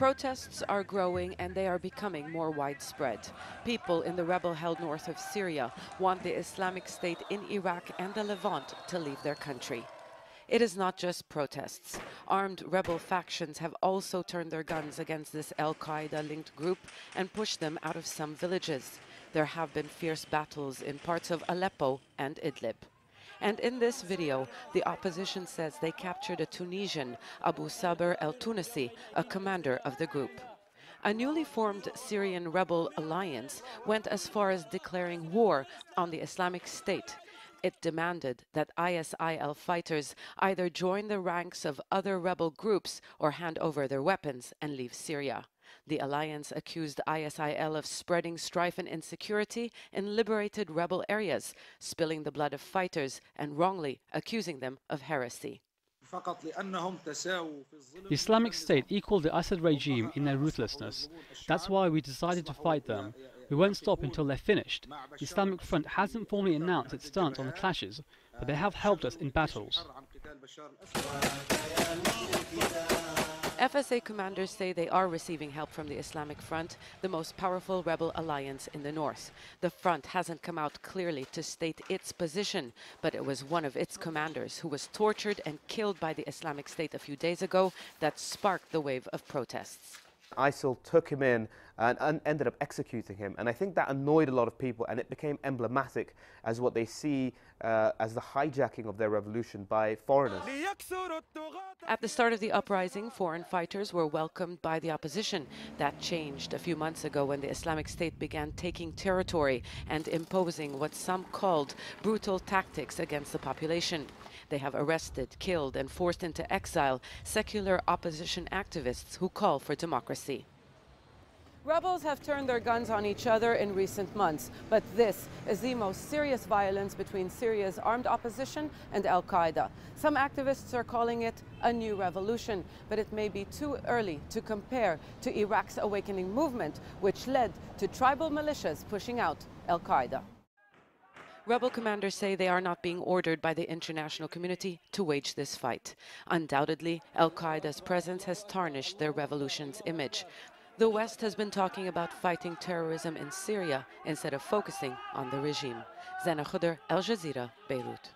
Protests are growing and they are becoming more widespread. People in the rebel held north of Syria want the Islamic State in Iraq and the Levant to leave their country. It is not just protests. Armed rebel factions have also turned their guns against this Al Qaeda linked group and pushed them out of some villages. There have been fierce battles in parts of Aleppo and Idlib. And in this video, the opposition says they captured a Tunisian, Abu Sabr el Tunisi, a commander of the group. A newly formed Syrian rebel alliance went as far as declaring war on the Islamic State. It demanded that ISIL fighters either join the ranks of other rebel groups or hand over their weapons and leave Syria. The alliance accused ISIL of spreading strife and insecurity in liberated rebel areas, spilling the blood of fighters, and wrongly accusing them of heresy. The Islamic State equaled the Assad regime in their ruthlessness. That's why we decided to fight them. We won't stop until they're finished. The Islamic Front hasn't formally announced its stance on the clashes, but they have helped us in battles. FSA commanders say they are receiving help from the Islamic Front, the most powerful rebel alliance in the north. The front hasn't come out clearly to state its position, but it was one of its commanders who was tortured and killed by the Islamic State a few days ago that sparked the wave of protests. ISIL took him in and, and, ended up executing him. And I think that annoyed a lot of people, and it became emblematic as what they see uh, as the hijacking of their revolution by foreigners. At the start of the uprising, foreign fighters were welcomed by the opposition. That changed a few months ago when the Islamic State began taking territory and imposing what some called brutal tactics against the population. They have arrested, killed, and forced into exile secular opposition activists who call for democracy. Rebels have turned their guns on each other in recent months, but this is the most serious violence between Syria's armed opposition and Al Qaeda. Some activists are calling it a new revolution, but it may be too early to compare to Iraq's awakening movement, which led to tribal militias pushing out Al Qaeda. Rebel commanders say they are not being ordered by the international community to wage this fight. Undoubtedly, Al Qaeda's presence has tarnished their revolution's image. The West has been talking about fighting terrorism in Syria instead of focusing on the regime. Zeina Khodr, Al Jazeera, Beirut.